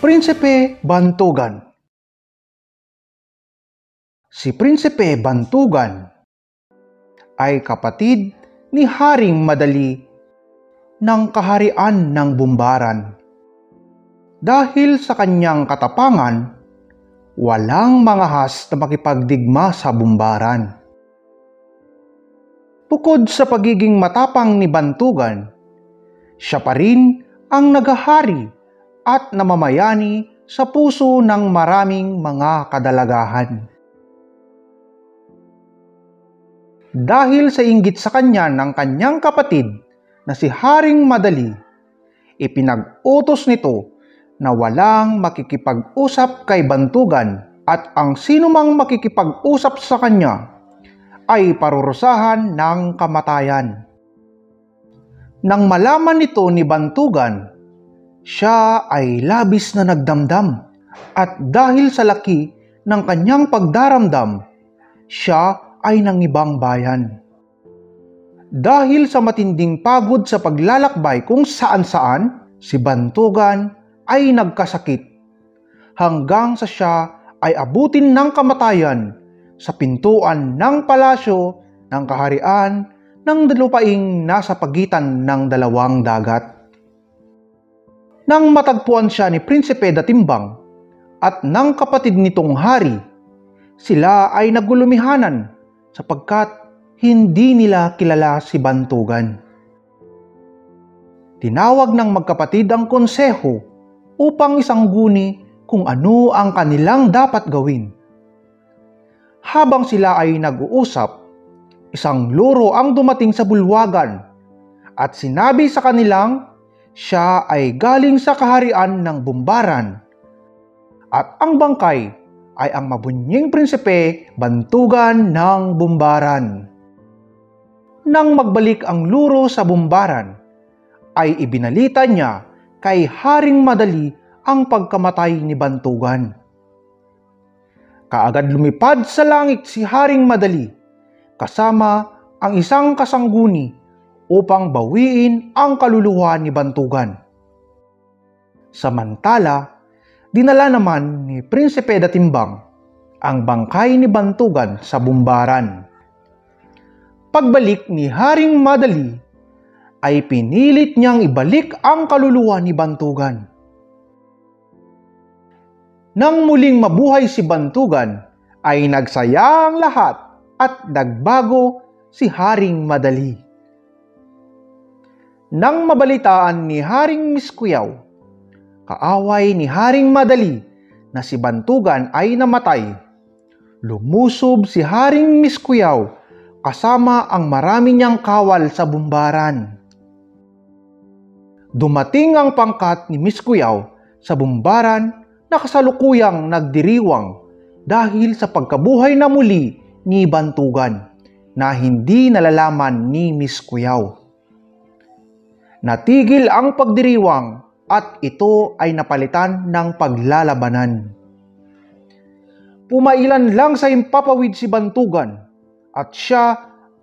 Prinsipe Bantugan Si Prinsipe Bantugan ay kapatid ni Haring Madali ng kaharian ng Bumbaran. Dahil sa kanyang katapangan, walang mga has na makipagdigma sa Bumbaran. Bukod sa pagiging matapang ni Bantugan, siya pa rin ang nagahari at namamayani sa puso ng maraming mga kadalagahan. Dahil sa inggit sa kanya ng kanyang kapatid na si Haring Madali, ipinag-utos nito na walang makikipag-usap kay Bantugan at ang sinumang makikipag-usap sa kanya ay parurusahan ng kamatayan. Nang malaman nito ni Bantugan siya ay labis na nagdamdam at dahil sa laki ng kanyang pagdaramdam, siya ay nangibang bayan. Dahil sa matinding pagod sa paglalakbay kung saan-saan, si Bantugan ay nagkasakit hanggang sa siya ay abutin ng kamatayan sa pintuan ng palasyo ng kaharian ng lupaing nasa pagitan ng dalawang dagat nang matagpuan siya ni Prinsipe Datimbang at ng kapatid nitong hari, sila ay nagulumihanan sapagkat hindi nila kilala si Bantugan. Tinawag ng magkapatid ang konseho upang isangguni kung ano ang kanilang dapat gawin. Habang sila ay nag-uusap, isang luro ang dumating sa bulwagan at sinabi sa kanilang siya ay galing sa kaharian ng Bumbaran at ang bangkay ay ang mabunying prinsipe bantugan ng Bumbaran. Nang magbalik ang luro sa Bumbaran, ay ibinalita niya kay Haring Madali ang pagkamatay ni Bantugan. Kaagad lumipad sa langit si Haring Madali kasama ang isang kasangguni upang bawiin ang kaluluwa ni Bantugan. Samantala, dinala naman ni Prinsipe Datimbang ang bangkay ni Bantugan sa bumbaran. Pagbalik ni Haring Madali, ay pinilit niyang ibalik ang kaluluwa ni Bantugan. Nang muling mabuhay si Bantugan, ay nagsaya ang lahat at nagbago si Haring Madali. Nang mabalitaan ni Haring Miskuyaw, kaaway ni Haring Madali na si Bantugan ay namatay, lumusob si Haring Miskuyaw kasama ang marami niyang kawal sa bumbaran. Dumating ang pangkat ni Miskuyaw sa bumbaran na kasalukuyang nagdiriwang dahil sa pagkabuhay na muli ni Bantugan na hindi nalalaman ni Miskuyaw. Natigil ang pagdiriwang at ito ay napalitan ng paglalabanan. Pumailan lang sa impapawid si Bantugan at siya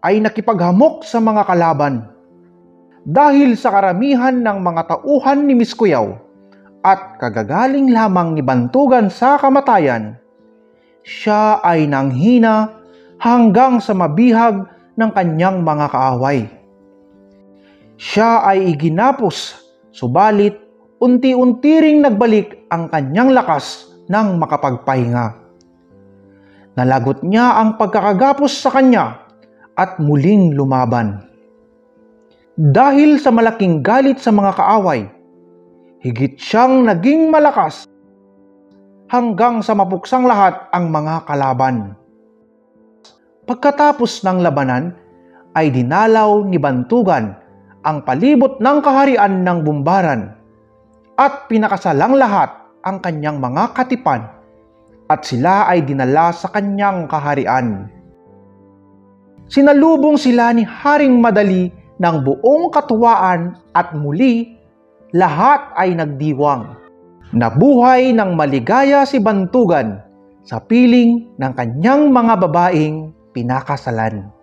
ay nakipaghamok sa mga kalaban. Dahil sa karamihan ng mga tauhan ni Miskuyaw at kagagaling lamang ni Bantugan sa kamatayan, siya ay nanghina hanggang sa mabihag ng kanyang mga kaaway. Siya ay iginapos, subalit unti-unti ring nagbalik ang kanyang lakas ng makapagpahinga. Nalagot niya ang pagkakagapos sa kanya at muling lumaban. Dahil sa malaking galit sa mga kaaway, higit siyang naging malakas hanggang sa mapuksang lahat ang mga kalaban. Pagkatapos ng labanan, ay dinalaw ni Bantugan ang palibot ng kaharian ng bumbaran at pinakasalang lahat ang kanyang mga katipan at sila ay dinala sa kanyang kaharian. Sinalubong sila ni Haring Madali ng buong katuwaan at muli lahat ay nagdiwang. Nabuhay ng maligaya si Bantugan sa piling ng kanyang mga babaeng pinakasalan.